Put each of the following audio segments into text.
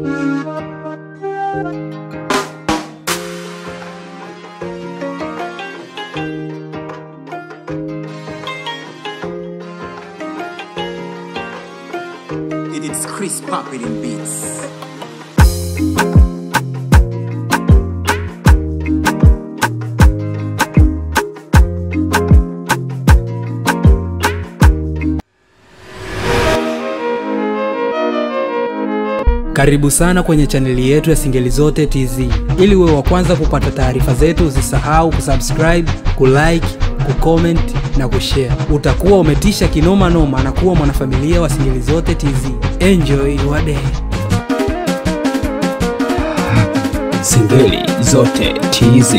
It's Chris Poppin' in Beats. Karibu sana kwenye chaneli yetu ya Singeli Zote TZ. Ili uwe wa kwanza kupata taarifa zetu, usisahau kusubscribe, kulike, kucomment na kushare. Utakuwa umetisha kinoma noma na kuwa mwanafamilia wa Singeli Zote TZ. Enjoy your day. Singeli Zote TZ.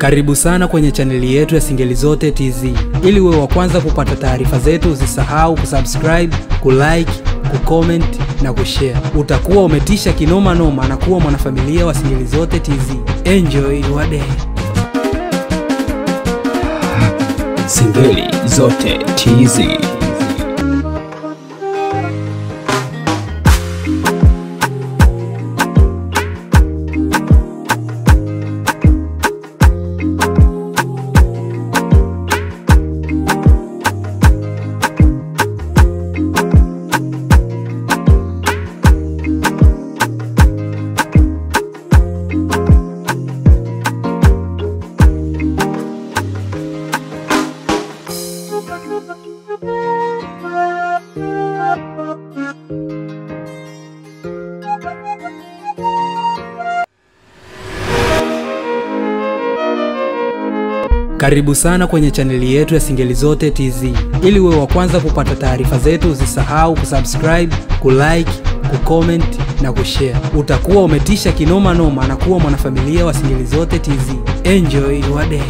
Karibu sana kwenye chaneli yetu ya Singeli Zote TZ. Ili uwe wa kwanza kupata taarifa zetu, usisahau kusubscribe, kulike, kucomment na kushare. Utakuwa umetisha kinoma noma na kuwa mwanafamilia wa Singeli Zote TZ. Enjoy your day. Singeli Zote TZ. Karibu sana kwenye chaneli yetu ya Singeli Zote TZ. Ili uwe wa kwanza kupata taarifa zetu, usisahau kusubscribe, kulike, kucomment na kushare. Utakuwa umetisha kinoma noma na kuwa mwanafamilia wa Singeli Zote TZ. Enjoy your day.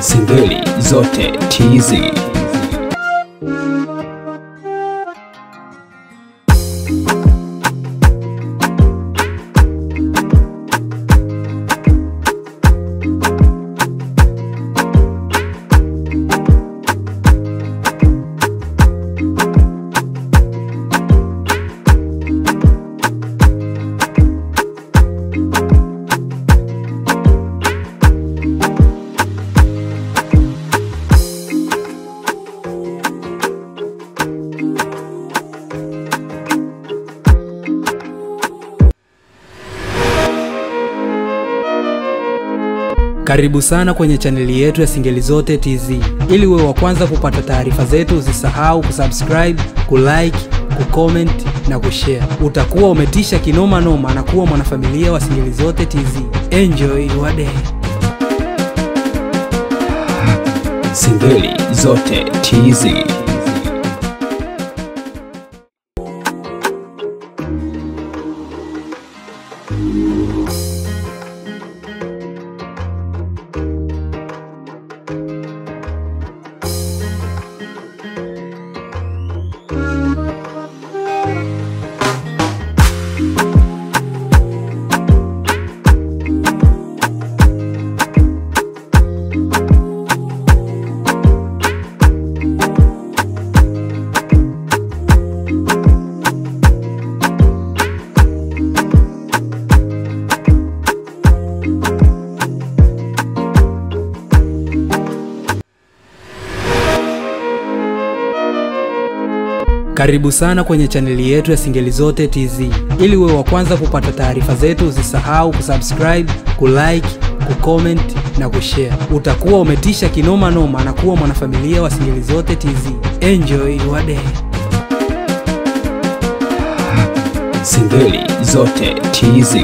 Singeli Zote TZ. Karibu sana kwenye chaneli yetu ya Singeli Zote TZ. Ili uwe wa kwanza kupata taarifa zetu, usisahau kusubscribe, kulike, kucomment na kushare. Utakuwa umetisha kinoma noma na kuwa mwanafamilia wa Singeli Zote TZ. Enjoy your day. Singeli Zote TZ. Karibu sana kwenye chaneli yetu ya Singeli Zote TZ. Ili uwe wa kwanza kupata taarifa zetu, usisahau kusubscribe, kulike, kucomment na kushare. Utakuwa umetisha kinoma noma na kuwa mwanafamilia wa Singeli Zote TZ. Enjoy your day. Singeli Zote TZ.